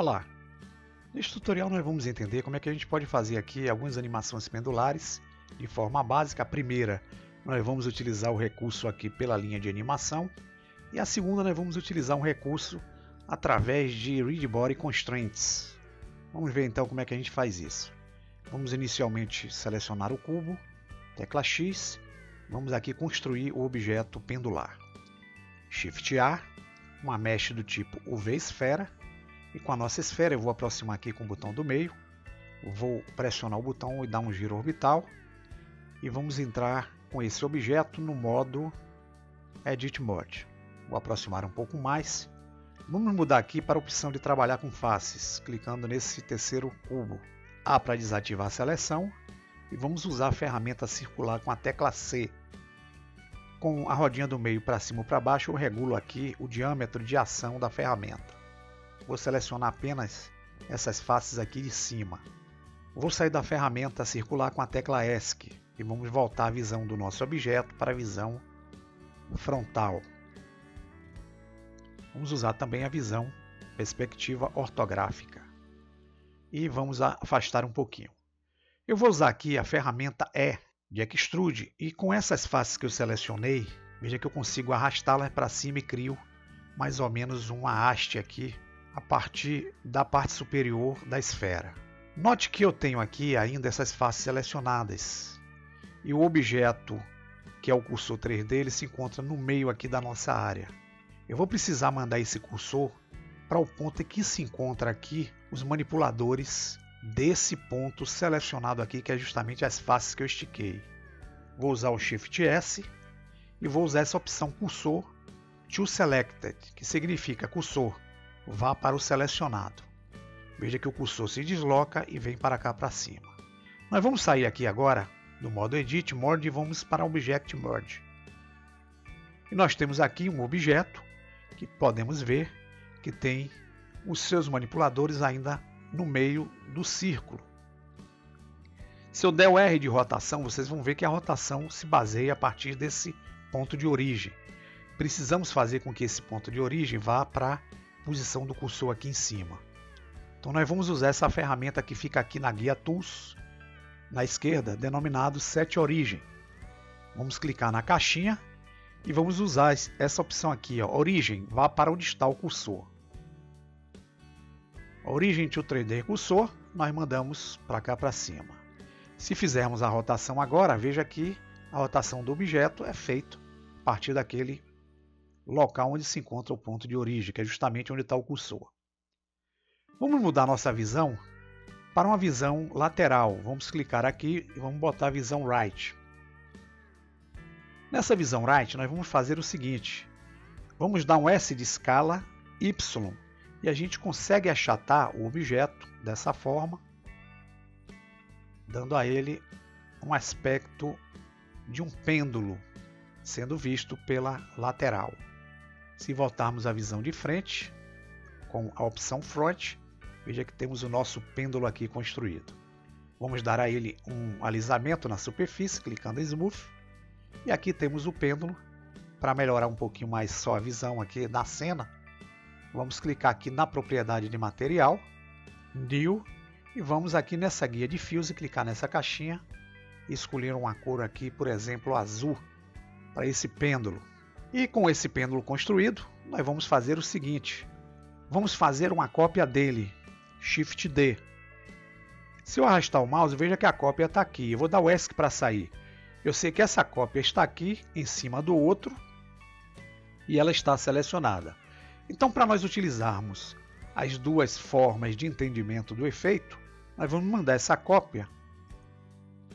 Olá! Neste tutorial nós vamos entender como é que a gente pode fazer aqui algumas animações pendulares de forma básica. A primeira, nós vamos utilizar o recurso aqui pela linha de animação e a segunda nós vamos utilizar um recurso através de Read Body Constraints. Vamos ver então como é que a gente faz isso. Vamos inicialmente selecionar o cubo, tecla X, vamos aqui construir o objeto pendular. Shift A, uma mesh do tipo UV esfera e com a nossa esfera eu vou aproximar aqui com o botão do meio, vou pressionar o botão e dar um giro orbital e vamos entrar com esse objeto no modo Edit Mode. Vou aproximar um pouco mais. Vamos mudar aqui para a opção de trabalhar com faces, clicando nesse terceiro cubo. A para desativar a seleção e vamos usar a ferramenta circular com a tecla C. Com a rodinha do meio para cima ou para baixo eu regulo aqui o diâmetro de ação da ferramenta. Vou selecionar apenas essas faces aqui de cima. Vou sair da ferramenta circular com a tecla ESC e vamos voltar a visão do nosso objeto para a visão frontal. Vamos usar também a visão perspectiva ortográfica. E vamos afastar um pouquinho. Eu vou usar aqui a ferramenta E de Extrude e com essas faces que eu selecionei, veja que eu consigo arrastá-las para cima e crio mais ou menos uma haste aqui a partir da parte superior da esfera. Note que eu tenho aqui ainda essas faces selecionadas e o objeto que é o cursor 3D ele se encontra no meio aqui da nossa área. Eu vou precisar mandar esse cursor para o ponto em que se encontra aqui os manipuladores desse ponto selecionado aqui, que é justamente as faces que eu estiquei. Vou usar o Shift S e vou usar essa opção cursor to selected, que significa cursor vá para o selecionado. Veja que o cursor se desloca e vem para cá para cima. Nós vamos sair aqui agora do modo Edit Mode e vamos para Object Mode. E nós temos aqui um objeto que podemos ver que tem os seus manipuladores ainda no meio do círculo. Se eu der o R de rotação, vocês vão ver que a rotação se baseia a partir desse ponto de origem. Precisamos fazer com que esse ponto de origem vá para posição do cursor aqui em cima. Então nós vamos usar essa ferramenta que fica aqui na guia Tools, na esquerda, denominado Set Origem. Vamos clicar na caixinha e vamos usar essa opção aqui, ó, Origem, vá para onde está o cursor. Origem to 3D cursor, nós mandamos para cá para cima. Se fizermos a rotação agora, veja que a rotação do objeto é feita a partir daquele local onde se encontra o ponto de origem, que é justamente onde está o cursor. Vamos mudar nossa visão para uma visão lateral. Vamos clicar aqui e vamos botar a visão right. Nessa visão right, nós vamos fazer o seguinte. Vamos dar um S de escala Y e a gente consegue achatar o objeto dessa forma, dando a ele um aspecto de um pêndulo sendo visto pela lateral. Se voltarmos à visão de frente, com a opção Front, veja que temos o nosso pêndulo aqui construído. Vamos dar a ele um alisamento na superfície, clicando em Smooth. E aqui temos o pêndulo. Para melhorar um pouquinho mais só a visão aqui da cena, vamos clicar aqui na propriedade de material, New, e vamos aqui nessa guia de fios e clicar nessa caixinha e escolher uma cor aqui, por exemplo, azul, para esse pêndulo. E com esse pêndulo construído, nós vamos fazer o seguinte. Vamos fazer uma cópia dele, Shift D. Se eu arrastar o mouse, veja que a cópia está aqui. Eu vou dar o ESC para sair. Eu sei que essa cópia está aqui, em cima do outro, e ela está selecionada. Então, para nós utilizarmos as duas formas de entendimento do efeito, nós vamos mandar essa cópia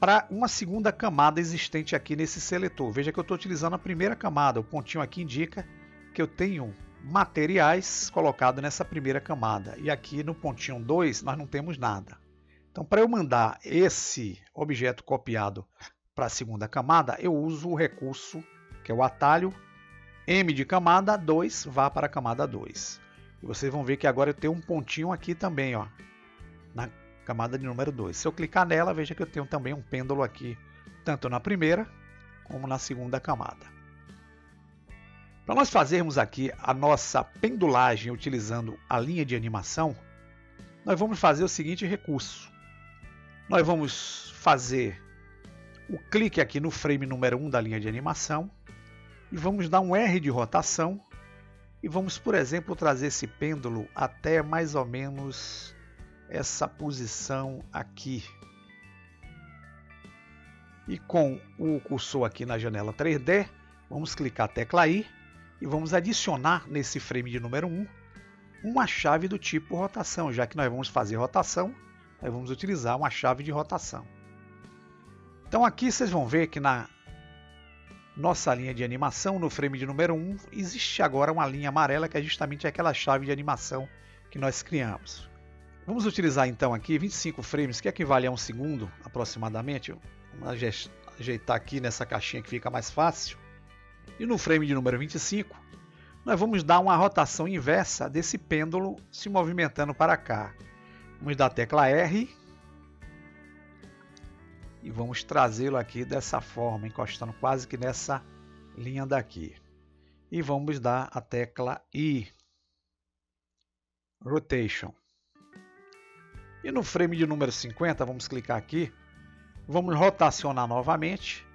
para uma segunda camada existente aqui nesse seletor. Veja que eu estou utilizando a primeira camada, o pontinho aqui indica que eu tenho materiais colocado nessa primeira camada. E aqui no pontinho 2 nós não temos nada. Então para eu mandar esse objeto copiado para a segunda camada, eu uso o recurso que é o atalho M de camada 2 vá para a camada 2. E vocês vão ver que agora eu tenho um pontinho aqui também, ó, na camada de número 2. Se eu clicar nela, veja que eu tenho também um pêndulo aqui, tanto na primeira como na segunda camada. Para nós fazermos aqui a nossa pendulagem utilizando a linha de animação, nós vamos fazer o seguinte recurso. Nós vamos fazer o clique aqui no frame número 1 da linha de animação e vamos dar um R de rotação e vamos, por exemplo, trazer esse pêndulo até mais ou menos essa posição aqui. E com o cursor aqui na janela 3D, vamos clicar a tecla I e vamos adicionar nesse frame de número 1 uma chave do tipo rotação, já que nós vamos fazer rotação, nós vamos utilizar uma chave de rotação. Então aqui vocês vão ver que na nossa linha de animação, no frame de número 1, existe agora uma linha amarela que é justamente aquela chave de animação que nós criamos. Vamos utilizar então aqui 25 frames, que equivale a um segundo aproximadamente. Vamos ajeitar aqui nessa caixinha que fica mais fácil. E no frame de número 25, nós vamos dar uma rotação inversa desse pêndulo se movimentando para cá. Vamos dar a tecla R e vamos trazê-lo aqui dessa forma, encostando quase que nessa linha daqui. E vamos dar a tecla I, Rotation. E no frame de número 50, vamos clicar aqui, vamos rotacionar novamente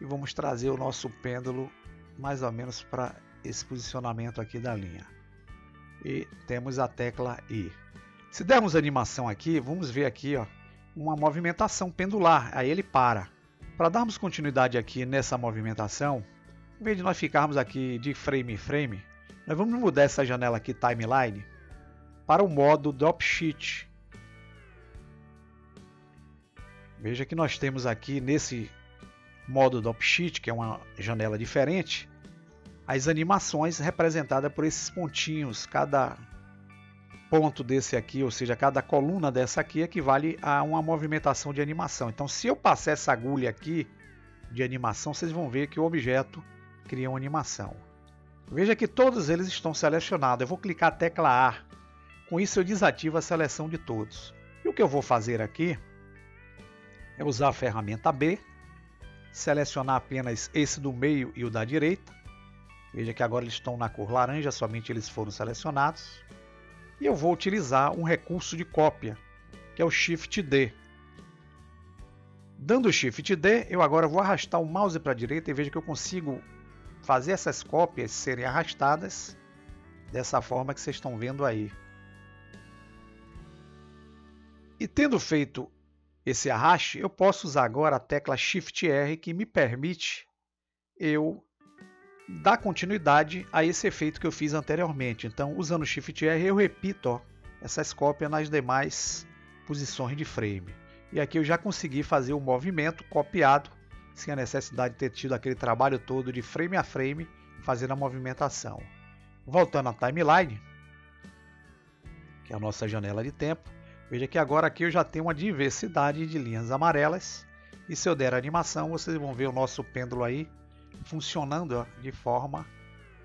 e vamos trazer o nosso pêndulo mais ou menos para esse posicionamento aqui da linha. E temos a tecla I. Se dermos animação aqui, vamos ver aqui ó, uma movimentação pendular, aí ele para. Para darmos continuidade aqui nessa movimentação, em vez de nós ficarmos aqui de frame em frame, nós vamos mudar essa janela aqui Timeline para o modo Drop Sheet. Veja que nós temos aqui nesse modo Drop Sheet, que é uma janela diferente, as animações representadas por esses pontinhos. Cada ponto desse aqui, ou seja, cada coluna dessa aqui equivale a uma movimentação de animação. Então, se eu passar essa agulha aqui de animação, vocês vão ver que o objeto cria uma animação. Veja que todos eles estão selecionados. Eu vou clicar a tecla A. Com isso, eu desativo a seleção de todos. E o que eu vou fazer aqui é usar a ferramenta B, selecionar apenas esse do meio e o da direita, Veja que agora eles estão na cor laranja, somente eles foram selecionados. E eu vou utilizar um recurso de cópia, que é o Shift D. Dando Shift D, eu agora vou arrastar o mouse para a direita e veja que eu consigo fazer essas cópias serem arrastadas dessa forma que vocês estão vendo aí. E tendo feito esse arraste, eu posso usar agora a tecla Shift R que me permite eu dar continuidade a esse efeito que eu fiz anteriormente. Então, usando Shift R, eu repito ó, essas cópias nas demais posições de frame. E aqui eu já consegui fazer o movimento copiado, sem a necessidade de ter tido aquele trabalho todo de frame a frame, fazendo a movimentação. Voltando à timeline, que é a nossa janela de tempo, veja que agora aqui eu já tenho uma diversidade de linhas amarelas. E se eu der animação, vocês vão ver o nosso pêndulo aí funcionando de forma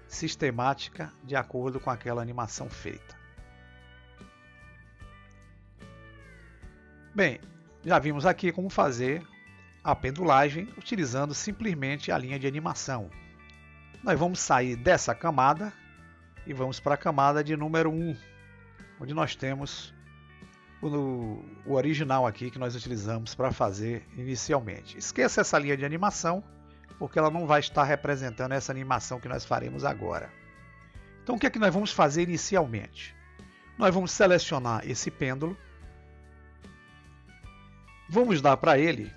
sistemática de acordo com aquela animação feita. Bem, já vimos aqui como fazer a pendulagem utilizando simplesmente a linha de animação. Nós vamos sair dessa camada e vamos para a camada de número 1, onde nós temos o, o original aqui que nós utilizamos para fazer inicialmente. Esqueça essa linha de animação porque ela não vai estar representando essa animação que nós faremos agora. Então o que é que nós vamos fazer inicialmente? Nós vamos selecionar esse pêndulo, vamos dar para ele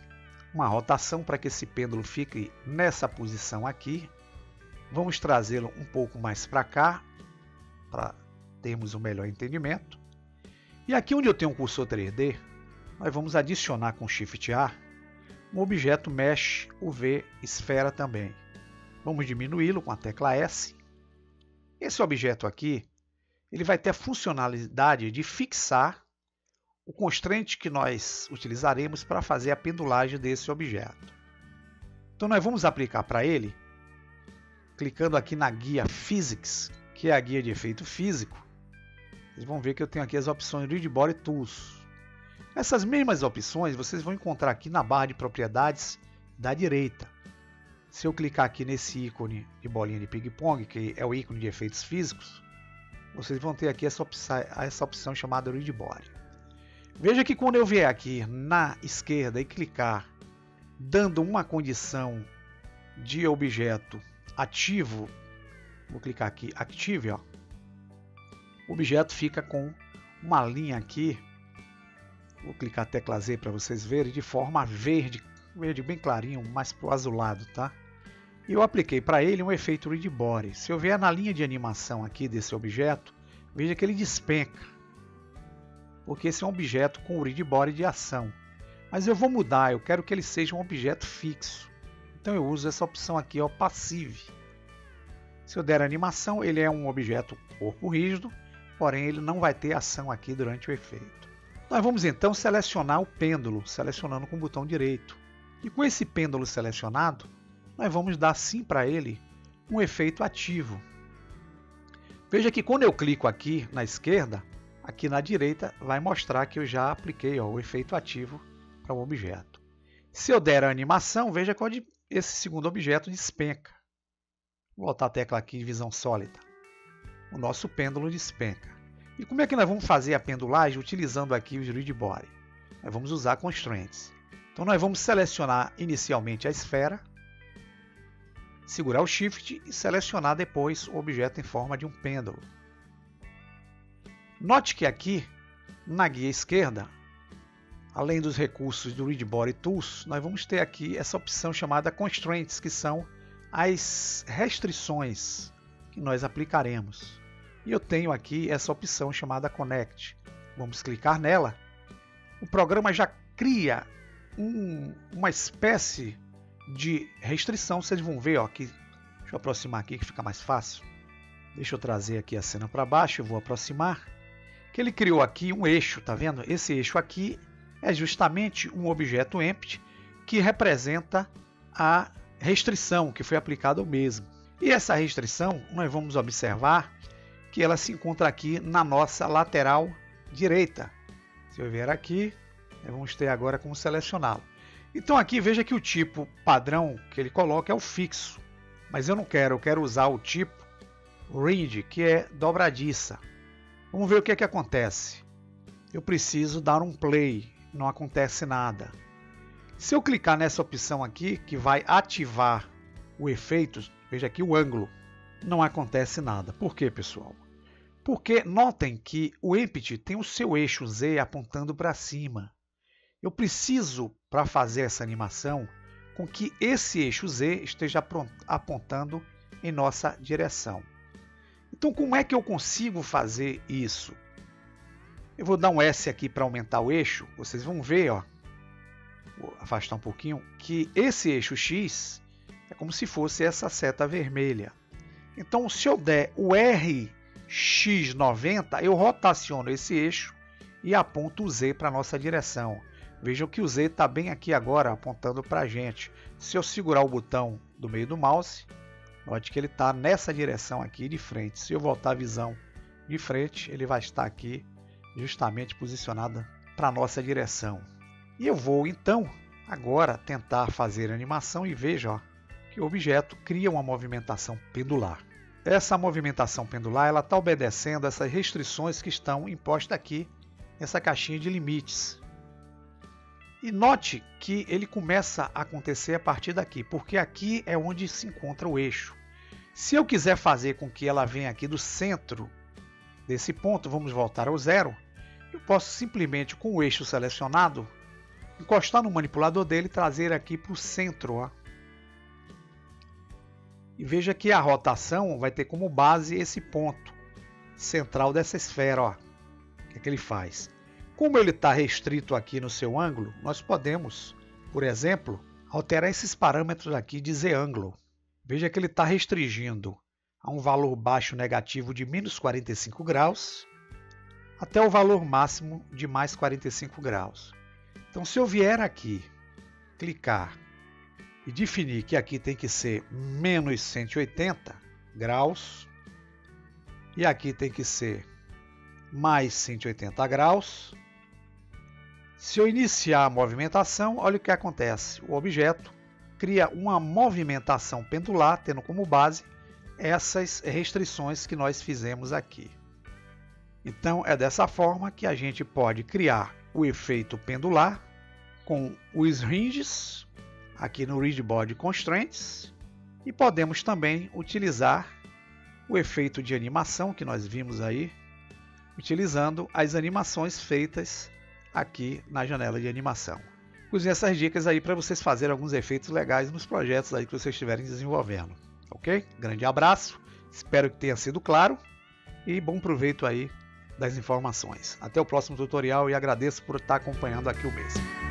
uma rotação para que esse pêndulo fique nessa posição aqui, vamos trazê-lo um pouco mais para cá, para termos um melhor entendimento. E aqui onde eu tenho um cursor 3D, nós vamos adicionar com Shift A um objeto Mesh UV Esfera também. Vamos diminuí-lo com a tecla S. Esse objeto aqui ele vai ter a funcionalidade de fixar o constraint que nós utilizaremos para fazer a pendulagem desse objeto. Então nós vamos aplicar para ele, clicando aqui na guia Physics, que é a guia de efeito físico. Vocês vão ver que eu tenho aqui as opções Read Body Tools. Essas mesmas opções vocês vão encontrar aqui na barra de propriedades da direita. Se eu clicar aqui nesse ícone de bolinha de ping-pong, que é o ícone de efeitos físicos, vocês vão ter aqui essa opção, essa opção chamada Read Body. Veja que quando eu vier aqui na esquerda e clicar dando uma condição de objeto ativo, vou clicar aqui Active, ó, o objeto fica com uma linha aqui, vou clicar tecla Z para vocês verem, de forma verde, verde bem clarinho, mais para o azulado, tá? E eu apliquei para ele um efeito Read Body. Se eu vier na linha de animação aqui desse objeto, veja que ele despenca, porque esse é um objeto com Read Body de ação. Mas eu vou mudar, eu quero que ele seja um objeto fixo. Então eu uso essa opção aqui, ó, Passive. Se eu der animação, ele é um objeto corpo rígido, porém ele não vai ter ação aqui durante o efeito. Nós vamos então selecionar o pêndulo, selecionando com o botão direito. E com esse pêndulo selecionado, nós vamos dar sim para ele um efeito ativo. Veja que quando eu clico aqui na esquerda, aqui na direita vai mostrar que eu já apliquei ó, o efeito ativo para o objeto. Se eu der a animação, veja que esse segundo objeto despenca. Vou voltar a tecla aqui de visão sólida o nosso pêndulo despenca. E como é que nós vamos fazer a pendulagem utilizando aqui o grid body? Nós vamos usar constraints. Então nós vamos selecionar inicialmente a esfera, segurar o Shift e selecionar depois o objeto em forma de um pêndulo. Note que aqui, na guia esquerda, além dos recursos do Read Body Tools, nós vamos ter aqui essa opção chamada Constraints, que são as restrições que nós aplicaremos. E eu tenho aqui essa opção chamada Connect. Vamos clicar nela. O programa já cria um, uma espécie de restrição. Vocês vão ver, ó, aqui, deixa eu aproximar aqui que fica mais fácil. Deixa eu trazer aqui a cena para baixo, eu vou aproximar. Que ele criou aqui um eixo, tá vendo? Esse eixo aqui é justamente um objeto empty que representa a restrição que foi aplicada ao mesmo. E essa restrição, nós vamos observar que ela se encontra aqui na nossa lateral direita. Se eu vier aqui, vamos ter agora como selecioná-lo. Então aqui veja que o tipo padrão que ele coloca é o fixo, mas eu não quero, eu quero usar o tipo range, que é dobradiça. Vamos ver o que é que acontece. Eu preciso dar um play, não acontece nada. Se eu clicar nessa opção aqui, que vai ativar o efeito, veja aqui o ângulo, não acontece nada. Por quê, pessoal? Porque notem que o empty tem o seu eixo Z apontando para cima. Eu preciso, para fazer essa animação, com que esse eixo Z esteja apontando em nossa direção. Então, como é que eu consigo fazer isso? Eu vou dar um S aqui para aumentar o eixo. Vocês vão ver, ó, vou afastar um pouquinho, que esse eixo X é como se fosse essa seta vermelha. Então, se eu der o RX90, eu rotaciono esse eixo e aponto o Z para a nossa direção. Vejam que o Z está bem aqui agora, apontando para a gente. Se eu segurar o botão do meio do mouse, note que ele está nessa direção aqui de frente. Se eu voltar a visão de frente, ele vai estar aqui justamente posicionado para a nossa direção. E eu vou então agora tentar fazer a animação e veja ó, que o objeto cria uma movimentação pendular. Essa movimentação pendular ela está obedecendo essas restrições que estão impostas aqui nessa caixinha de limites. E note que ele começa a acontecer a partir daqui, porque aqui é onde se encontra o eixo. Se eu quiser fazer com que ela venha aqui do centro desse ponto, vamos voltar ao zero, eu posso simplesmente com o eixo selecionado encostar no manipulador dele e trazer aqui para o centro. Ó. E veja que a rotação vai ter como base esse ponto central dessa esfera. Ó. O que, é que ele faz? Como ele está restrito aqui no seu ângulo, nós podemos, por exemplo, alterar esses parâmetros aqui de Z ângulo. Veja que ele está restringindo a um valor baixo negativo de menos 45 graus até o valor máximo de mais 45 graus. Então, se eu vier aqui, clicar e definir que aqui tem que ser menos 180 graus e aqui tem que ser mais 180 graus. Se eu iniciar a movimentação, olha o que acontece. O objeto cria uma movimentação pendular, tendo como base essas restrições que nós fizemos aqui. Então é dessa forma que a gente pode criar o efeito pendular com os hinges aqui no Rigidboard Constraints e podemos também utilizar o efeito de animação que nós vimos aí, utilizando as animações feitas aqui na janela de animação. Use essas dicas aí para vocês fazerem alguns efeitos legais nos projetos aí que vocês estiverem desenvolvendo, ok? Grande abraço, espero que tenha sido claro e bom proveito aí das informações. Até o próximo tutorial e agradeço por estar acompanhando aqui o mesmo.